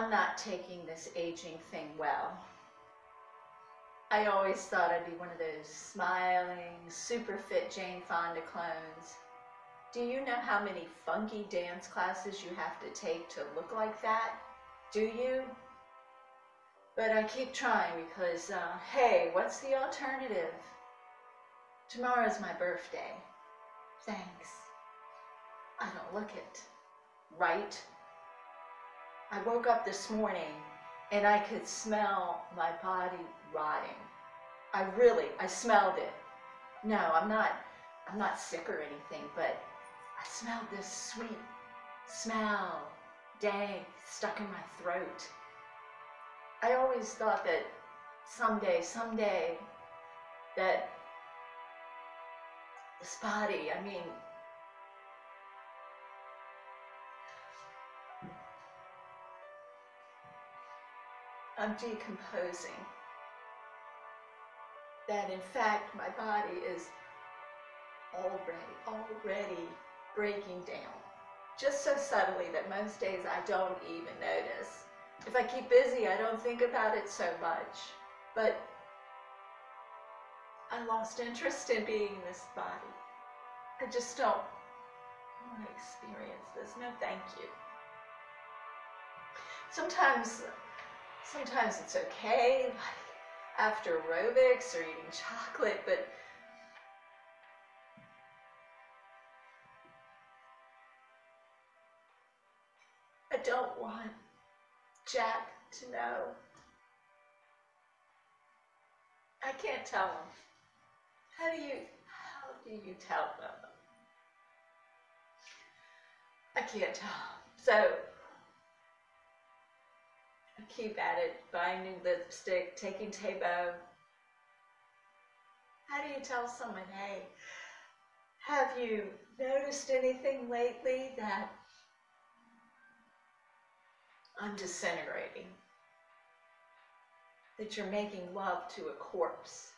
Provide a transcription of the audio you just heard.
I'm not taking this aging thing well. I always thought I'd be one of those smiling, super fit Jane Fonda clones. Do you know how many funky dance classes you have to take to look like that? Do you? But I keep trying because, uh, hey, what's the alternative? Tomorrow's my birthday. Thanks. I don't look it. Right? I woke up this morning and I could smell my body rotting. I really, I smelled it. No, I'm not, I'm not sick or anything, but I smelled this sweet smell, dank, stuck in my throat. I always thought that someday, someday, that this body, I mean, I'm decomposing. That in fact, my body is already, already breaking down. Just so subtly that most days I don't even notice. If I keep busy, I don't think about it so much. But I lost interest in being in this body. I just don't want to experience this. No, thank you. Sometimes sometimes it's okay, like after aerobics or eating chocolate, but I don't want Jack to know. I can't tell him. How do you, how do you tell them? I can't tell. So keep at it, buying new lipstick, taking Tae Bo. How do you tell someone, hey, have you noticed anything lately that I'm disintegrating? That you're making love to a corpse?